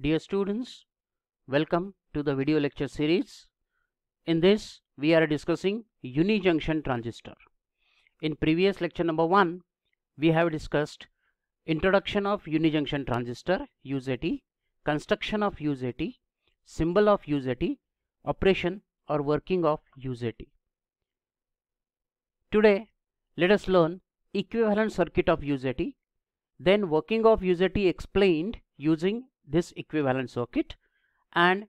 Dear students, welcome to the video lecture series. In this, we are discussing unijunction transistor. In previous lecture number 1, we have discussed introduction of unijunction transistor UJT, construction of UJT, symbol of UJT, operation or working of UJT. Today, let us learn equivalent circuit of UJT, then working of UJT explained using this equivalent circuit and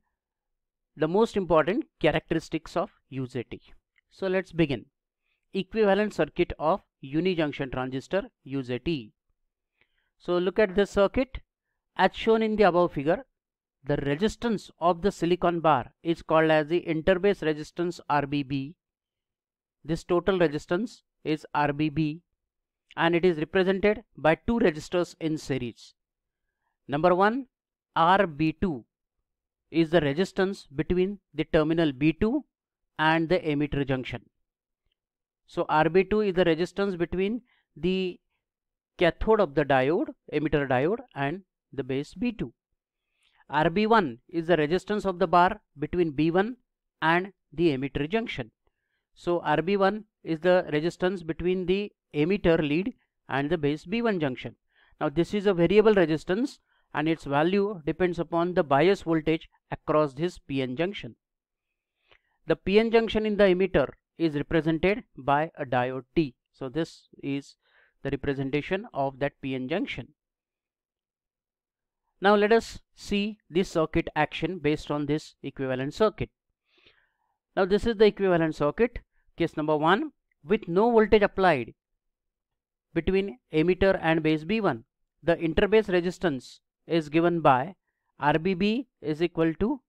the most important characteristics of UJT. So let's begin. Equivalent circuit of unijunction transistor UJT. So look at this circuit as shown in the above figure. The resistance of the silicon bar is called as the interbase resistance RBB. This total resistance is RBB and it is represented by two resistors in series. Number one RB2 is the resistance between the terminal B2 and the emitter junction. So RB2 is the resistance between the cathode of the diode, emitter diode and the base B2. RB1 is the resistance of the bar between B1 and the emitter junction. So RB1 is the resistance between the emitter lead and the base B1 junction. Now this is a variable resistance and its value depends upon the bias voltage across this PN junction. The PN junction in the emitter is represented by a diode D. So this is the representation of that PN junction. Now let us see this circuit action based on this equivalent circuit. Now this is the equivalent circuit. Case number 1 with no voltage applied between emitter and base B1. The interbase resistance is given by RBB is equal to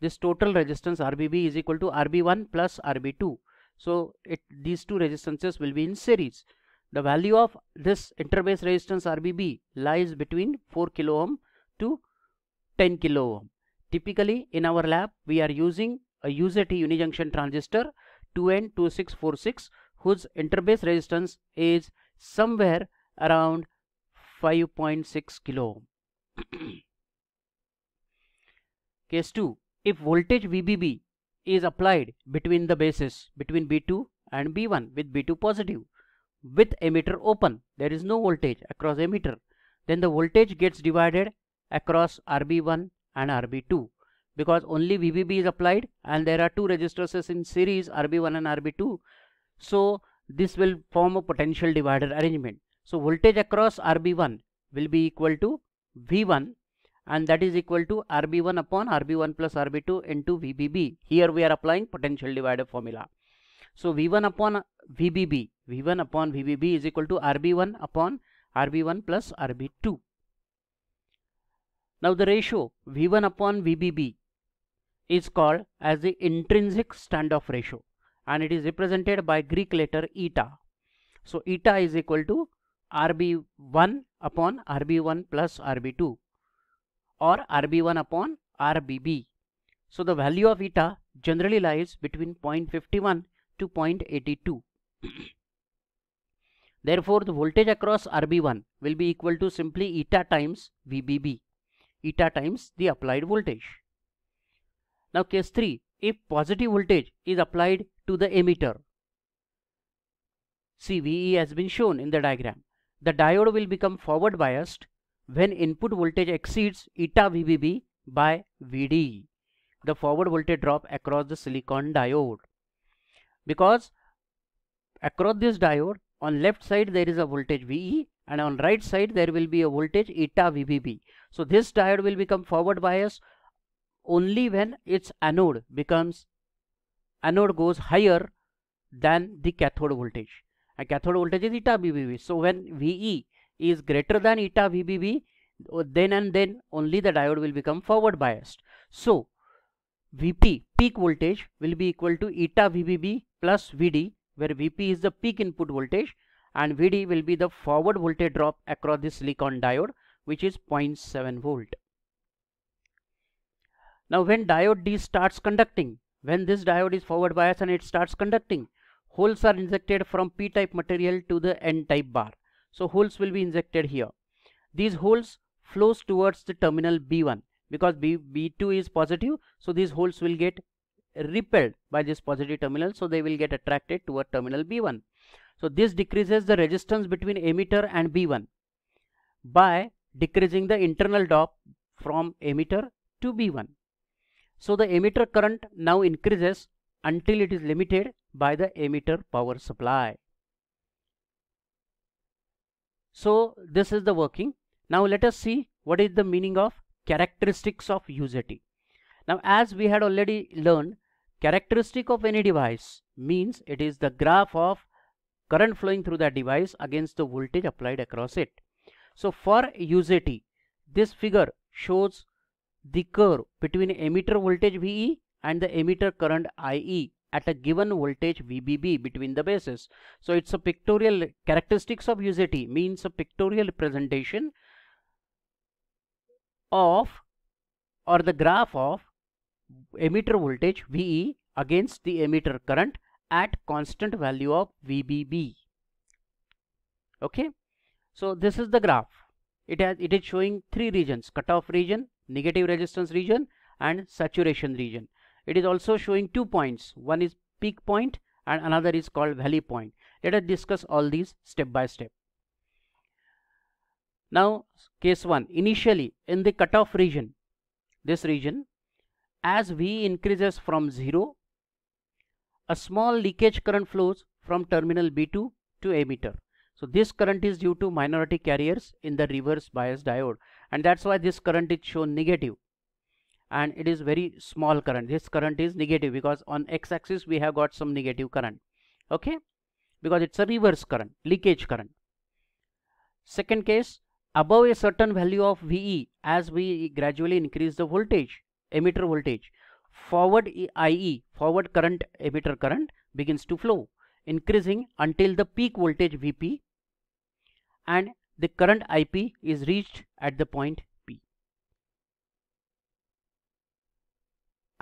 this total resistance RBB is equal to RB1 plus RB2. So it, these two resistances will be in series. The value of this interbase resistance RBB lies between 4 kilo ohm to 10 kilo ohm. Typically in our lab we are using a UJT unijunction transistor 2N2646 whose interbase resistance is somewhere around 5.6 kilo ohm. Case 2. If voltage VBB is applied between the bases between B2 and B1 with B2 positive with emitter open there is no voltage across emitter then the voltage gets divided across RB1 and RB2 because only VBB is applied and there are two resistors in series RB1 and RB2 so this will form a potential divider arrangement so voltage across RB1 will be equal to V1 and that is equal to RB1 upon RB1 plus RB2 into VBB. Here we are applying potential divider formula. So V1 upon VBB, V1 upon VBB is equal to RB1 upon RB1 plus RB2. Now the ratio V1 upon VBB is called as the intrinsic standoff ratio and it is represented by Greek letter eta. So eta is equal to RB1 upon RB1 plus RB2 or RB1 upon RBB. So the value of eta generally lies between 0.51 to 0.82. Therefore, the voltage across RB1 will be equal to simply eta times VBB, eta times the applied voltage. Now case 3, if positive voltage is applied to the emitter, see VE has been shown in the diagram, the diode will become forward biased when input voltage exceeds eta VBB by VD, the forward voltage drop across the silicon diode. Because across this diode, on left side there is a voltage VE and on right side there will be a voltage eta VBB. So this diode will become forward biased only when its anode becomes anode goes higher than the cathode voltage. A cathode voltage is eta VBB. So when VE is greater than eta VBB, then and then only the diode will become forward biased. So Vp peak voltage will be equal to eta VBB plus Vd where Vp is the peak input voltage and Vd will be the forward voltage drop across the silicon diode which is 0.7 volt. Now when diode D starts conducting, when this diode is forward biased and it starts conducting, holes are injected from p-type material to the n-type bar. So holes will be injected here. These holes flows towards the terminal B1 because B, B2 is positive so these holes will get repelled by this positive terminal so they will get attracted toward terminal B1 so this decreases the resistance between emitter and B1 by decreasing the internal drop from emitter to B1 so the emitter current now increases until it is limited by the emitter power supply. So this is the working. Now let us see what is the meaning of characteristics of UJT now as we had already learned Characteristic of any device means it is the graph of current flowing through that device against the voltage applied across it. So for UJT, this figure shows the curve between emitter voltage VE and the emitter current IE at a given voltage VBB between the bases. So it's a pictorial characteristics of UJT means a pictorial representation of or the graph of emitter voltage VE against the emitter current at constant value of VBB. Okay. So this is the graph. It has it is showing three regions cutoff region, negative resistance region and saturation region. It is also showing two points. One is peak point and another is called valley point. Let us discuss all these step by step. Now case 1 initially in the cutoff region this region as V increases from 0, a small leakage current flows from terminal B2 to emitter. So this current is due to minority carriers in the reverse bias diode and that's why this current is shown negative and it is very small current. This current is negative because on x-axis we have got some negative current. Okay, because it's a reverse current, leakage current. Second case, above a certain value of VE as we gradually increase the voltage emitter voltage forward IE forward current emitter current begins to flow increasing until the peak voltage VP and the current IP is reached at the point P.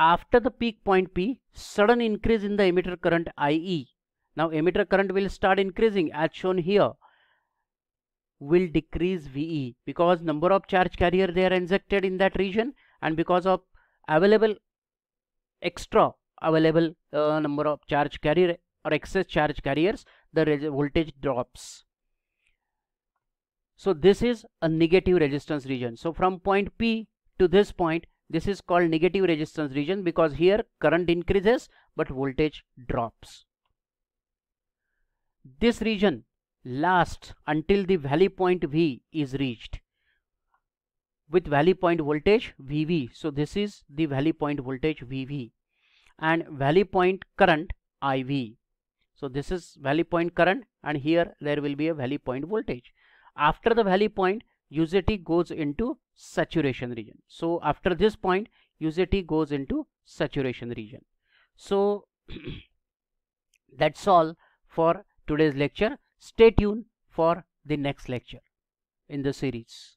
After the peak point P, sudden increase in the emitter current IE. Now emitter current will start increasing as shown here will decrease VE because number of charge carrier they are injected in that region and because of available extra available uh, number of charge carrier or excess charge carriers the voltage drops so this is a negative resistance region so from point p to this point this is called negative resistance region because here current increases but voltage drops this region lasts until the valley point v is reached with valley point voltage VV. So this is the valley point voltage VV and valley point current IV. So this is valley point current and here there will be a valley point voltage. After the valley point UJT goes into saturation region. So after this point UJT goes into saturation region. So that's all for today's lecture. Stay tuned for the next lecture in the series.